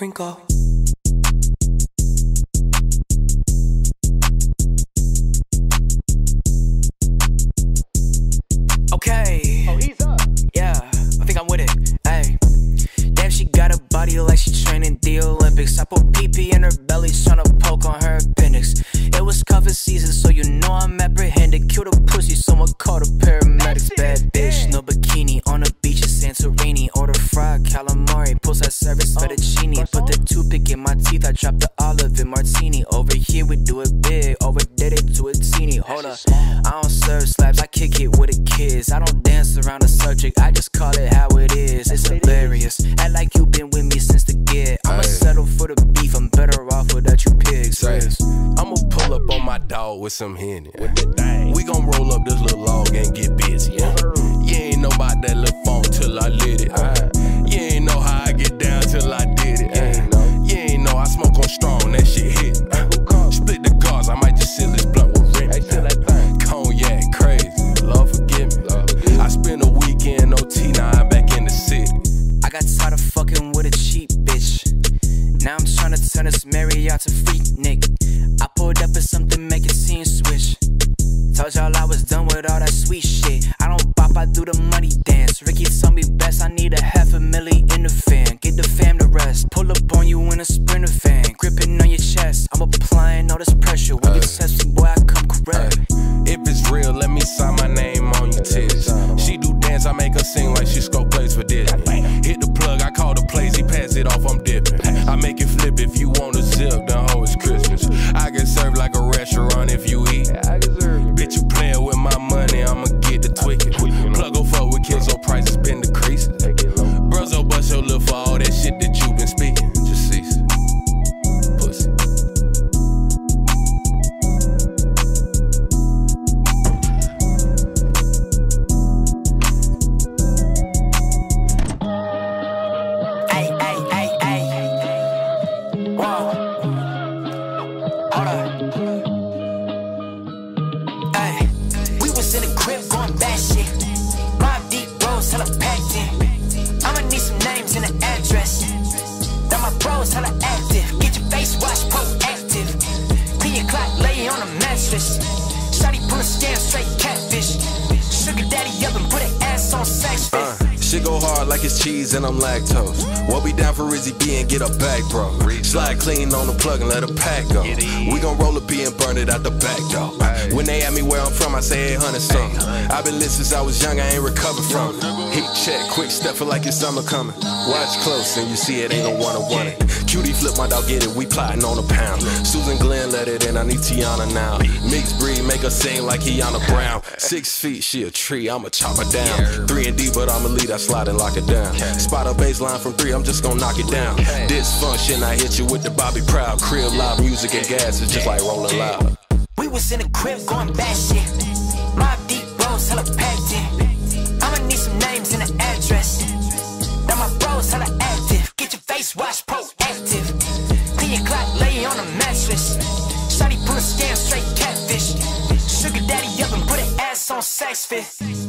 Krenko. Okay. Oh, he's up. Yeah, I think I'm with it. Hey. Damn, she got a body like she training the Olympics. I put PP in her belly, tryna poke on her appendix. It was cuffing season, so you know I'm apprehended. Kill the pussy, someone call the paramedics. Bad bitch, no bikini on the beach in Santorini. Order fried calamari, post that service fettuccine. Drop the olive in martini. Over here we do it big, over there they do it teeny. Hold up, I don't serve slaps, I kick it with the kids. I don't dance around the subject, I just call it how it is. It's hilarious. Act like you've been with me since the get. I'ma settle for the beef, I'm better off without you pigs. Say, I'ma pull up on my dog with some henny. With the thing. We gon' roll up this little log and get busy. Yeah. You ain't know about that little phone till I lit it. Fucking with a cheap bitch. Now I'm tryna turn this Marriott to Freaknik. I pulled up at something, make it seem switch. Told y'all I was done with all that sweet shit. I don't bop, I do the money it off, I'm dipping. I make it flip if you want a zip, then ho, shit. Deep hella packed in. I'ma need some names and an address. Now my bros hella active. Get your face washed, proactive. Clock, lay on a mattress. Shotty pull a scam, straight catfish. Sugar daddy up and put an ass on sex. Uh, shit go hard like it's cheese and I'm lactose. What we down for Rizzy B and get a back, bro. Slide clean on the plug and let a pack go. We gon' roll a B and burn it out the back, though. When they ask me where I'm from, I say 800 something. I've been lit since I was young, I ain't recovered from it. Heat check, quick step for like it's summer coming. Watch close and you see it ain't no one on one. Cutie flip my dog, get it, we plotting on a pound. Susan Glenn it in, I need Tiana now. Mixed breed, make her sing like Kiana Brown. Six feet, she a tree, I'ma chop her down. Three and D, but I'ma lead, I slide and lock it down. Spot a baseline from three, I'm just gonna knock it down. Dysfunction, I hit you with the Bobby Proud. Crib loud music and gas, it's just like rolling loud. We was in the crib going bad shit. My deep bros hella packed in. I'ma need some names and an address. Now my bros hella active. Get your face washed, proactive. Clean your clock, lay on a mattress. sex fit.